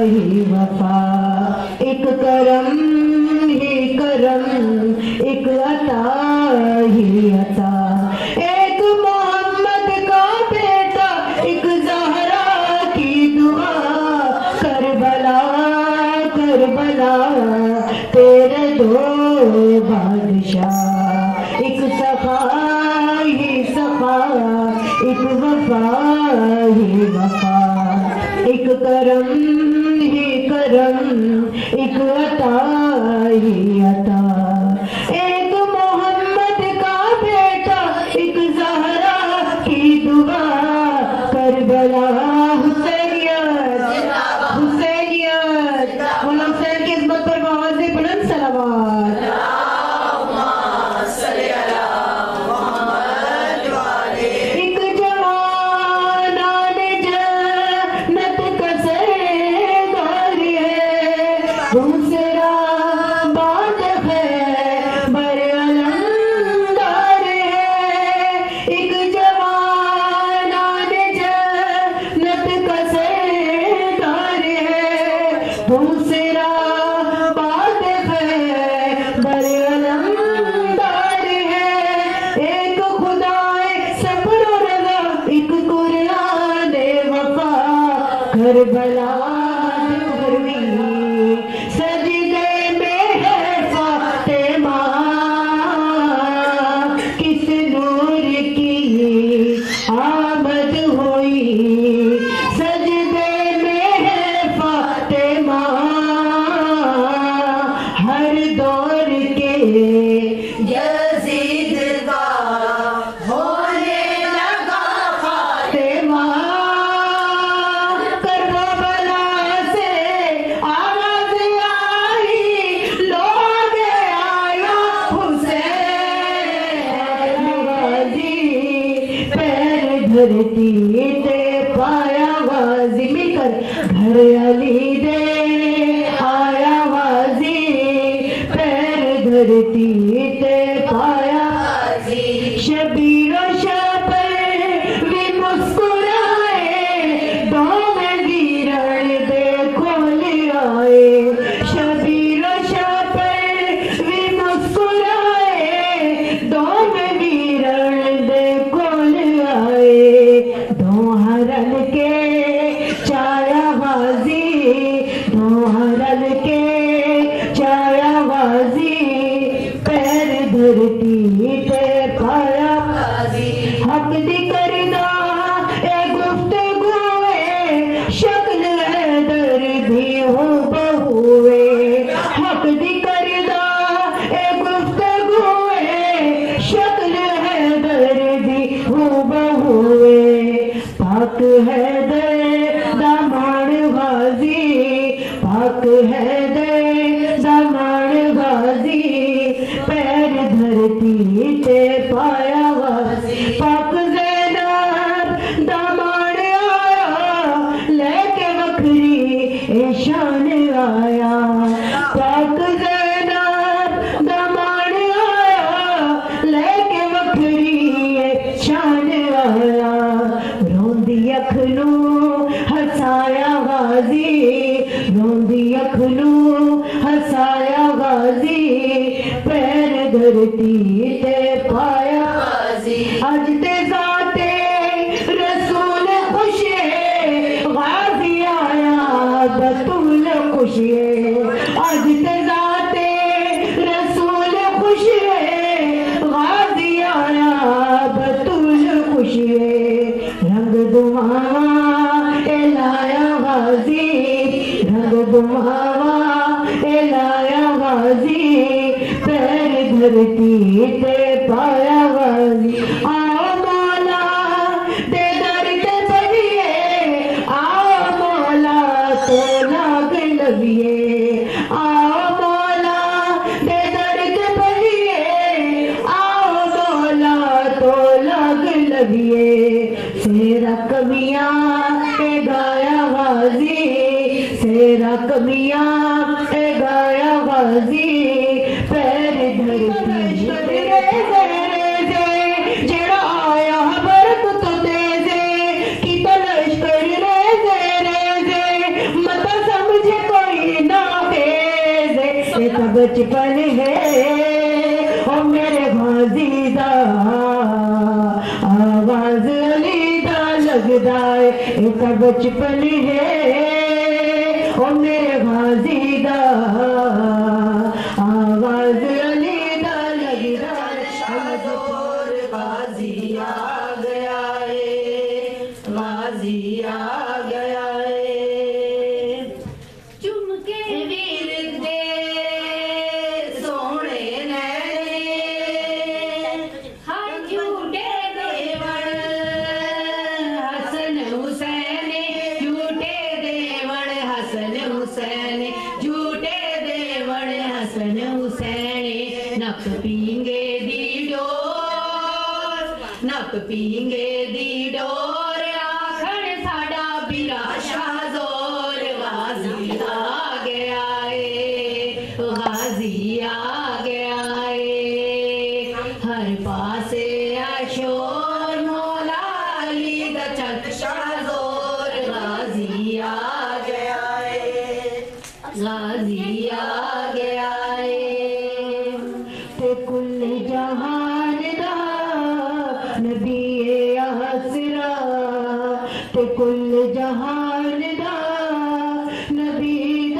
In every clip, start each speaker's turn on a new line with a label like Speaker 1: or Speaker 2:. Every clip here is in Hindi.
Speaker 1: ही वफा। एक करम, ही करम, एक अता ही अता एक मोहम्मद का बेटा, एक जहरा की दुआ। करबला करबला, तेरे दो बादशाह। एक सफ़ा ही सफ़ा, एक वफा, ही वफा। एक करम கரம் இக்குவத்தாயியத்த ಬಲಿದೆ मिले पाया आज रसूल खुशिए गाजी आया बतूल खुशिए आज ते जाते रसूल खुशिए गाजी आया बतूल खुशिए रंग लाया गाजी रंग लाया गाजी पैर धरती बचपन है। ओ मेरे भाजीदा आवाज़ अलीदा लगदा है। एक बचपन है। ओ मेरे भाजीदा आवाज़ अलीदा लगदा
Speaker 2: गाजी आ गया है। गाजी आ गया
Speaker 1: आप
Speaker 2: पीएँगे दी डोर, आखण साडा बिराशा ज़ोर गाजी आ गया है गाजी आ गया है हर पासे
Speaker 1: अशोक कुल जहानदार नदी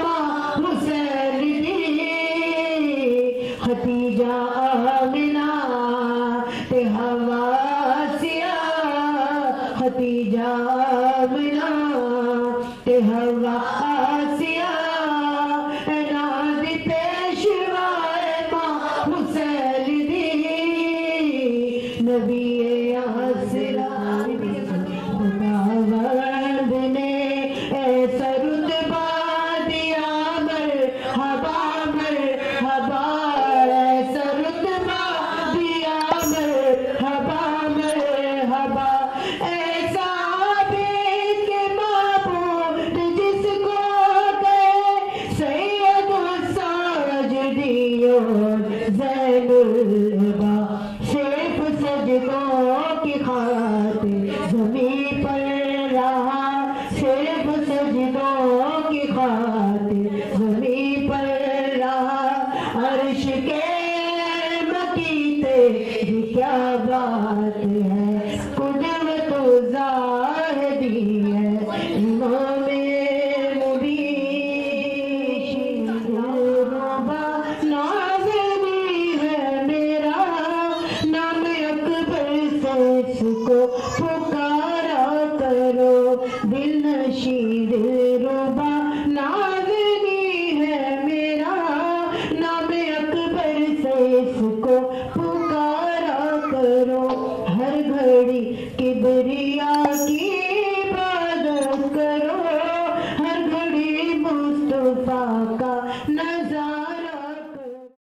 Speaker 1: मां घुसैले हथीजाम ते हवा हथीजामना ते हवा